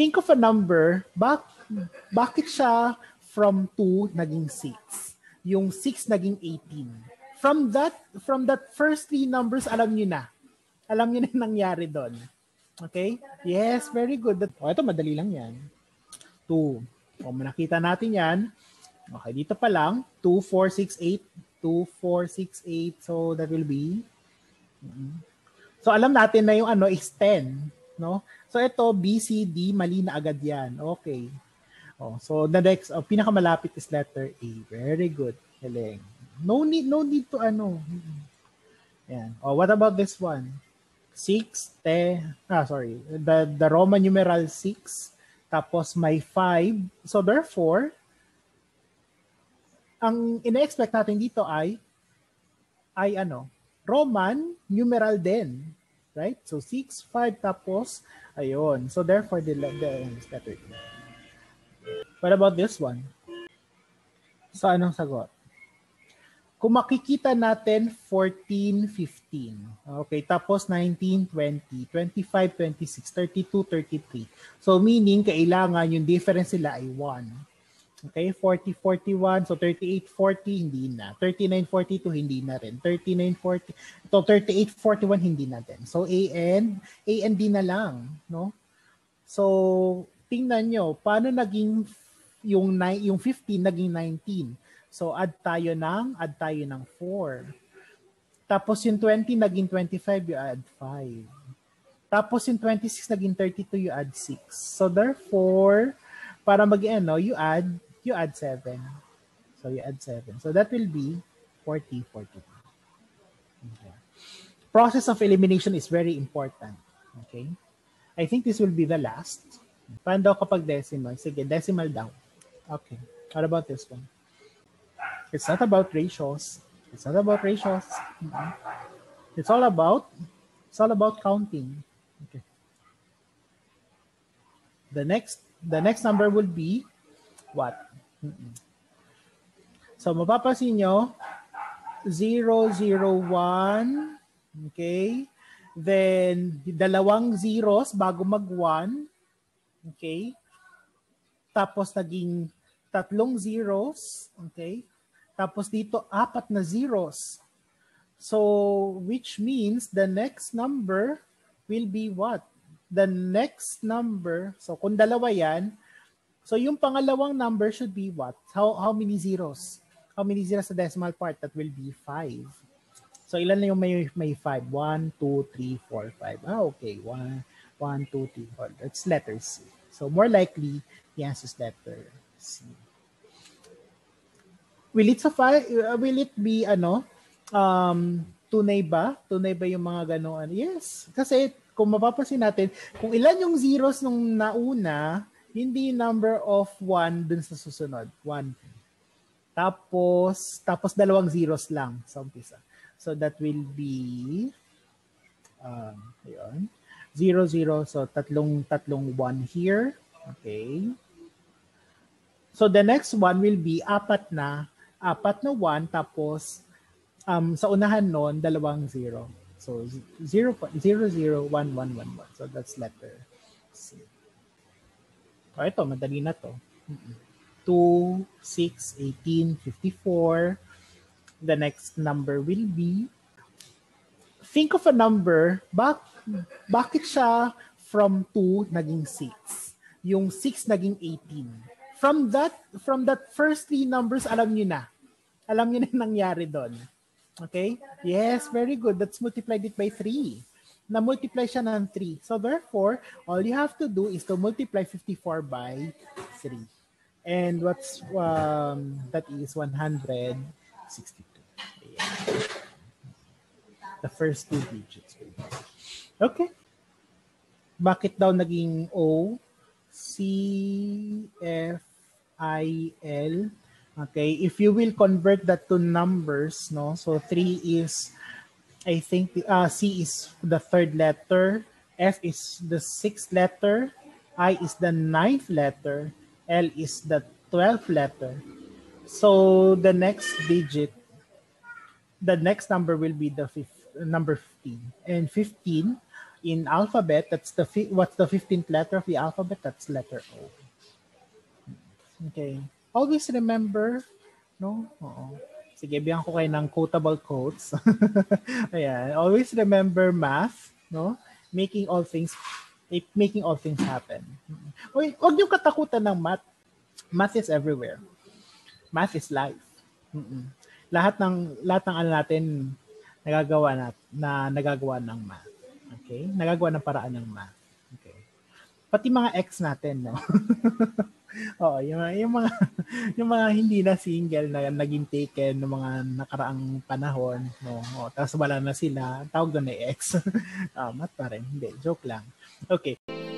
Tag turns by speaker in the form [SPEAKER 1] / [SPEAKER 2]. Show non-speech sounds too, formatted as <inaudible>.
[SPEAKER 1] think of a number, bak bakit siya from 2 naging 6? Yung 6 naging 18. From that from that first three numbers, alam niyo na. Alam niyo na yung nangyari doon. Okay? Yes, very good. Oh, ito, madali lang yan. 2. O, nakita natin yan. Okay, dito pa lang. 2, 4, 6, 8. 2, 4, 6, 8. So, that will be... So, alam natin na yung ano is 10. No? So, ito, B, C, D, mali na agad yan. Okay. Oh, so, the next, oh, pinakamalapit is letter A. Very good. Galing. No need, no need to ano. Yan. Oh, what about this one? 6, te, ah, sorry, the, the Roman numeral 6, tapos may 5. So therefore, ang ina-expect natin dito ay, ay ano, Roman numeral din. Right? So 6, 5, tapos, ayun. So therefore, the, the letter E. What about this one? So anong sagot? Kung makikita natin 14, 15. Okay, tapos 19, 20, 25, 26, 32, 33. So meaning kailangan yung difference nila ay 1. Okay, 40, 41. So 38, 40, hindi na. 39, 42, hindi na rin. 39, 40. Ito, 38, 41, hindi na din. So A and, A and D na lang. No? So, tingnan nyo, paano naging yung, yung 15 naging 19? So add tayo ng, add tayo ng 4. Tapos yung 20 naging 25, you add 5. Tapos yung 26 naging 32, you add 6. So therefore, para mag ano, you add, you add 7. So you add 7. So that will be 40, 42. Okay. Process of elimination is very important. Okay? I think this will be the last. Paano daw kapag decimal? Sige, decimal down. Okay. What about this one? It's not about ratios. It's not about ratios. It's all about it's all about counting. Okay. The next the next number will be what? So mapapansin nyo 0, 0, 1. Okay. Then dalawang zeros bago mag 1. Okay. Tapos naging tatlong zeros. Okay. Tapos dito, apat na zeros. So, which means the next number will be what? The next number, so kung dalawa yan, so yung pangalawang number should be what? How, how many zeros? How many zeros sa decimal part? That will be 5. So, ilan na yung may, may 5? 1, 2, 3, 4, 5. Ah, okay. 1, 1, 2, 3, 4. That's letter C. So, more likely, the answer is letter C will it suffice uh, will it be ano um tunay ba tunay ba yung mga ganoon yes kasi kung mapapansin natin kung ilan yung zeros nung nauna hindi number of 1 dun sa susunod. 1 tapos tapos dalawang zeros lang sa umpisa. So that will be um ayun. 0 0 so tatlong tatlong 1 here. Okay. So the next one will be apat na. Apat na 1 tapos um, sa unahan nun, dalawang 0. So 0, 0, 0, 1, 1, 1, 1. So that's letter C. O ito, madali na to. 2, 6, 18, 54. The next number will be, think of a number, bak bakit siya from 2 naging 6? Yung 6 naging 18 from that from that first three numbers, alam niyo na. Alam niyo na nangyari doon. Okay? Yes, very good. That's multiplied it by 3. Na-multiply siya ng 3. So therefore, all you have to do is to multiply 54 by 3. And what's um, that is 162. The first two digits. Okay. Bakit daw naging O? C, F, I-L. Okay, if you will convert that to numbers, no? So 3 is, I think, uh, C is the third letter, F is the sixth letter, I is the ninth letter, L is the twelfth letter. So the next digit, the next number will be the fifth, number 15. And 15, in alphabet, that's the what's the 15th letter of the alphabet? That's letter O. Okay. Always remember, no? Oo. Sige, bigyan ko kayo ng quotable quotes. <laughs> Ayan. Always remember math, no? Making all things making all things happen. Uy, huwag niyo katakutan ng math. Math is everywhere. Math is life. Mm-mm. Lahat ng lahat ng ano natin nagagawa na, na nagagawa ng math. Okay? Nagagawa ng paraan ng math. Pati mga ex natin, no? <laughs> Oo, yung, yung mga <laughs> yung mga hindi na single na naging taken ng mga nakaraang panahon, no. O, tapos wala na sila, tawag doon ay ex. <laughs> uh, mat pa rin. Hindi, joke lang. Okay.